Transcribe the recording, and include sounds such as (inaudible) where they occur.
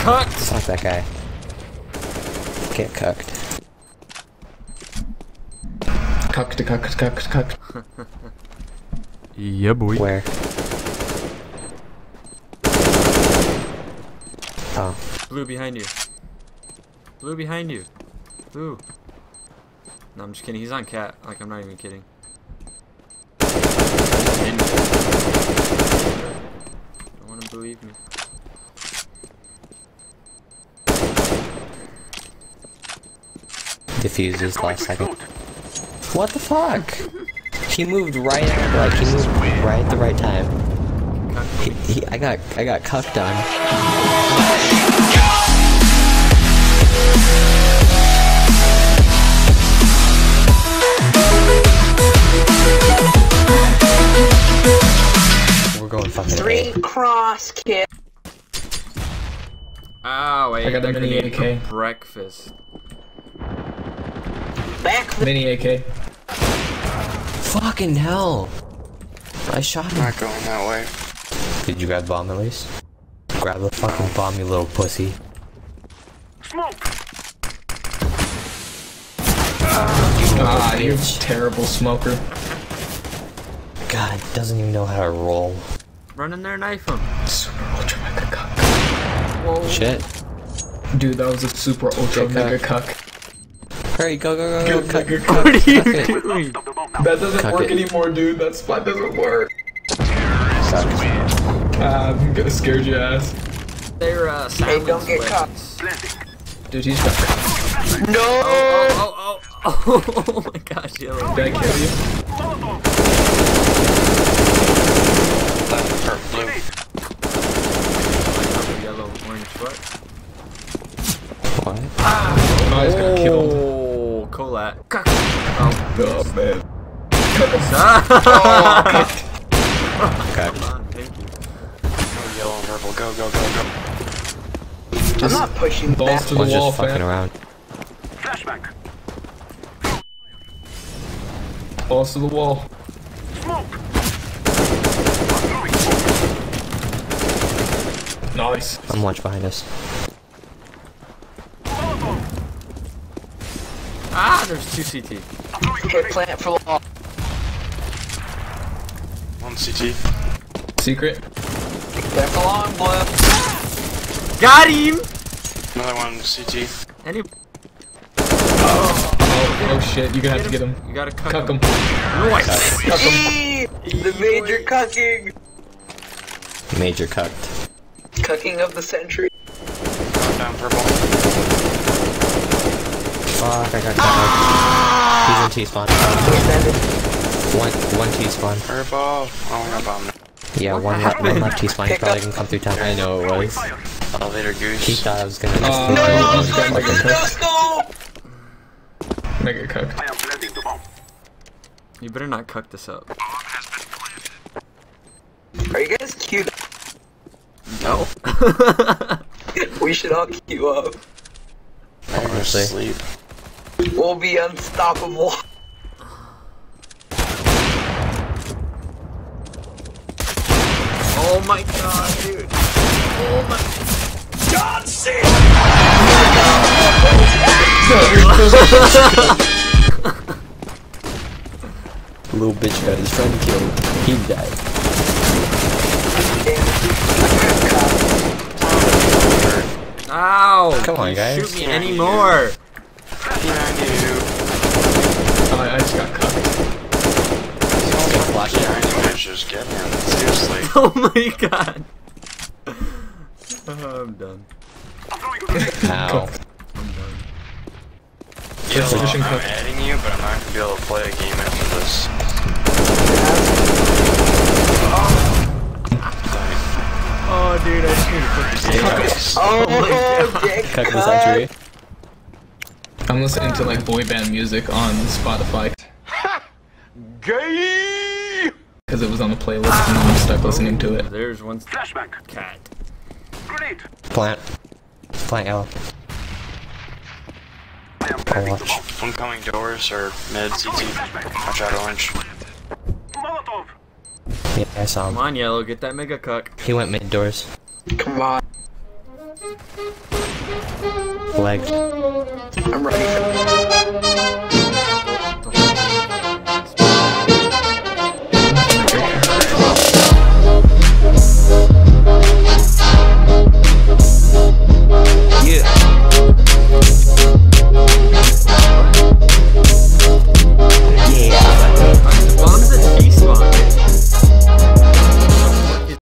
Cooked! Fuck that guy. Get cooked. Cucked, cucked, cucked, cucked. Yeah, boy. Where? Oh. Blue behind you. Blue behind you. Blue. No, I'm just kidding. He's on cat. Like, I'm not even kidding. Don't want to believe me. Defuses last second. What the fuck? He moved right at, like he moved right at the right time. He, he, I got I got cuffed on. We're going fucking Three cross kick. Ow, I, I got ate a mini grenade for AK. breakfast. Back Mini AK. Fucking hell! I shot him. Not going that way. Did you grab bomb at least? Grab the fucking bomb, you little pussy. Smoke. Ah, you bitch. terrible smoker. God, doesn't even know how to roll. Run in there, knife him. Super ultra mega cuck. Whoa. Shit. Dude, that was a super ultra mega cuck. Cuck. Hurry, go, go, go, go, Good cut, nigga What are you doing? That doesn't Cuck work it. anymore, dude. That spot doesn't work. Ah, I'm gonna scare your ass. They're, uh, Hey, don't get caught. weapons. Dude, he's got No! Oh, oh, oh, oh, (laughs) oh my gosh, yellow. Did I kill you? Left or blue. Yellow, orange, what? What? Oh, he's got killed. Oh, Colat. Cuck. Oh, Oh, man. ah. Okay. Come on, thank you. Go yellow and purple. Go, go, go, go. I'm not pushing Balls back. to the wall, just fucking fam. around. Flashback. Balls to the wall. Nice. I'm watch behind us. Ah, there's two CT. Okay, plant for long. One CT. Secret. Plant for long, blue. Got him! Another one CT. Any Oh, oh shit, you're gonna have to get him. You gotta cuck, Cuck him. him. Nice. Cuck him. The major cucking. Major cucked. Cucking of the century. Going down purple. Fuck, I got cucked. He's in T-spawn. One, one T-spawn. Purple. Oh, we got bomb. Yeah, What one, le- happened? one left T-spawn. He probably can come through town. I know it was. Elevator goose. He goose. thought I was gonna just Uh, leave no, him no, and no, fucking- no, no. Let's go! Mega cucked. You better not cuck this up. Are you guys queued No. up? (laughs) We should all queue up. I'm gonna Honestly. sleep. We'll be unstoppable. oh my god, dude. Oh my. God. John C. Little bitch got his friend killed. He died. Ow! Come on, guys. Shoot me anymore. Behind you. Oh, I just got cucked. Flash Behind you get him. Seriously. Oh my god. Oh, I'm done. Ow. I'm done. Yellow, Position I'm cook. adding you, but I'm not gonna be able to play a game after this. Oh, dude, I just need to put oh, (laughs) this Yes. Oh, my get Cuck the cut. Century. I'm listening to like boy band music on Spotify. (laughs) Gay! Because it was on the playlist and I'm stuck listening to it. There's one Flashback. cat. Grenade. Plant. Plant yellow. I am I'll planting the watch. bomb. Oncoming doors or mid CT. Watch out orange. Molotov. Yeah, I saw Come him. on, yellow, get that mega cuck. He went mid doors. Come on. Legged. I'm ready.